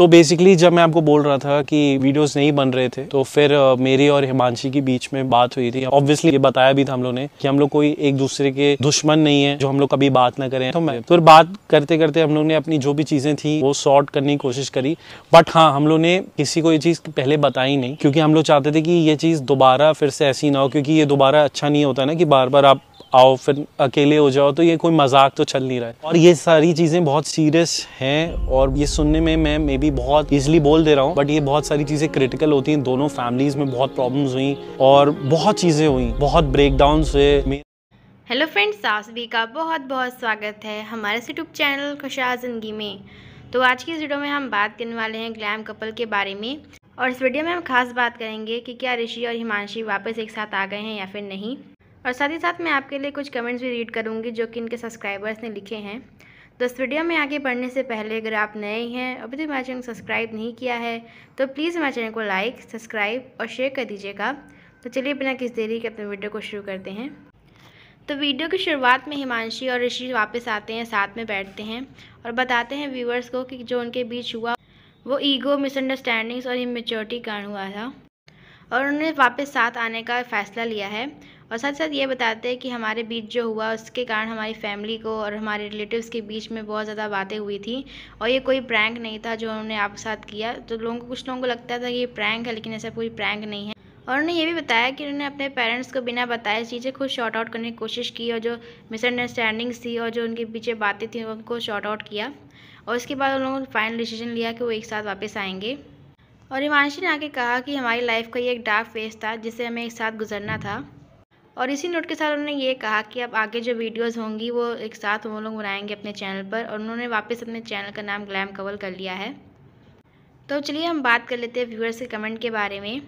तो बेसिकली जब मैं आपको बोल रहा था कि वीडियोस नहीं बन रहे थे तो फिर uh, मेरी और हिमांशी के बीच में बात हुई थी। ऑब्वियसली ये बताया भी था हम लोग ने कि हम लोग कोई एक दूसरे के दुश्मन नहीं है जो हम लोग कभी बात ना करें। तो मैं फिर बात करते करते हम लोग ने अपनी जो भी चीज़ें थी वो सॉर्ट करने की कोशिश करी। बट हाँ हम लोग ने किसी को ये चीज़ पहले बताई नहीं क्योंकि हम लोग चाहते थे कि ये चीज़ दोबारा फिर से ऐसी ना हो क्योंकि ये दोबारा अच्छा नहीं होता ना कि बार बार आप आओ फिर अकेले हो जाओ तो ये कोई मज़ाक तो चल नहीं रहा है। और ये सारी चीज़ें बहुत सीरियस हैं और ये सुनने में मैं मे बी बहुत इजीली बोल दे रहा हूँ बट ये बहुत सारी चीज़ें क्रिटिकल होती हैं। दोनों फैमिलीज़ में बहुत प्रॉब्लम्स हुई और बहुत चीज़ें हुई, बहुत ब्रेक डाउन हुए हेलो फ्रेंड्स सभी का बहुत बहुत स्वागत है हमारे यूट्यूब चैनल खुशहाल ज़िंदगी में। तो आज की इस वीडियो में हम बात करने वाले हैं ग्लैम कपल के बारे में और इस वीडियो में हम खास बात करेंगे कि क्या ऋषि और हिमांशी वापस एक साथ आ गए हैं या फिर नहीं। और साथ ही साथ मैं आपके लिए कुछ कमेंट्स भी रीड करूँगी जो कि इनके सब्सक्राइबर्स ने लिखे हैं। तो इस वीडियो में आगे बढ़ने से पहले अगर आप नए हैं, अभी तक हमारे चैनल सब्सक्राइब नहीं किया है तो प्लीज़ हमारे चैनल को लाइक, सब्सक्राइब और शेयर कर दीजिएगा। तो चलिए बिना किस देरी के अपने वीडियो को शुरू करते हैं। तो वीडियो की शुरुआत में हिमांशी और ऋषि वापस आते हैं, साथ में बैठते हैं और बताते हैं व्यूवर्स को कि जो उनके बीच हुआ, वो ईगो, मिसअंडरस्टैंडिंग्स और इमेच्योरिटी कारण हुआ था और उन्होंने वापस साथ आने का फ़ैसला लिया है। और साथ साथ ये बताते हैं कि हमारे बीच जो हुआ, उसके कारण हमारी फैमिली को और हमारे रिलेटिव्स के बीच में बहुत ज़्यादा बातें हुई थी और ये कोई प्रैंक नहीं था जो उन्होंने आप साथ किया। तो लोगों को, कुछ लोगों को लगता था कि ये प्रैंक है, लेकिन ऐसा कोई प्रैंक नहीं है। और उन्होंने ये भी बताया कि उन्होंने अपने पेरेंट्स को बिना बताए चीज़ें खुद शॉर्ट आउट करने की कोशिश की और जो मिसअंडरस्टैंडिंग्स थी और जो उनके पीछे बातें थी, उनको शॉर्ट आउट किया। और उसके बाद उन लोगों ने फाइनल डिसीज़न लिया कि वो एक साथ वापस आएँगे। और हिमांशी ने आके कहा कि हमारी लाइफ का ये एक डार्क फेस था जिसे हमें एक साथ गुजरना था। और इसी नोट के साथ उन्होंने ये कहा कि अब आगे जो वीडियोस होंगी, वो एक साथ वो लोग बनाएँगे अपने चैनल पर और उन्होंने वापस अपने चैनल का नाम ग्लैम कवर कर लिया है। तो चलिए हम बात कर लेते हैं व्यूअर्स के कमेंट के बारे में।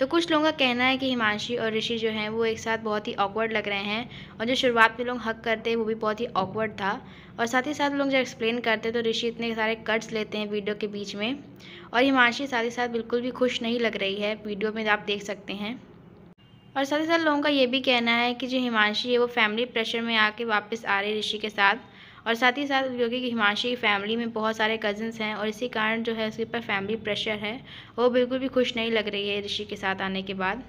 तो कुछ लोगों का कहना है कि हिमांशी और ऋषि जो हैं, वो एक साथ बहुत ही ऑकवर्ड लग रहे हैं और जो शुरुआत में लोग हक करते हैं, वो भी बहुत ही ऑकवर्ड था। और साथ ही साथ लोग जब एक्सप्लेन करते हैं तो ऋषि इतने सारे कट्स लेते हैं वीडियो के बीच में। और हिमांशी साथ ही साथ बिल्कुल भी खुश नहीं लग रही है वीडियो में आप देख सकते हैं। और साथ ही साथ लोगों का ये भी कहना है कि जो हिमांशी है वो फैमिली प्रेशर में आके वापस आ रही ऋषि के साथ। और साथ ही साथ क्योंकि हिमांशी की फैमिली में बहुत सारे कज़न्स हैं और इसी कारण जो है उसके ऊपर फैमिली प्रेशर है, वो बिल्कुल भी खुश नहीं लग रही है ऋषि के साथ आने के बाद।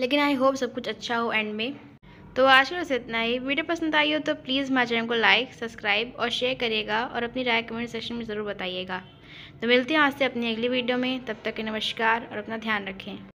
लेकिन आई होप सब कुछ अच्छा हो एंड में। तो आज के बस इतना ही। वीडियो पसंद आई हो तो प्लीज़ हमारे चैनल को लाइक सब्सक्राइब और शेयर करिएगा और अपनी राय कमेंट सेक्शन में ज़रूर बताइएगा। तो मिलते हैं आज से अपनी अगली वीडियो में। तब तक के नमस्कार और अपना ध्यान रखें।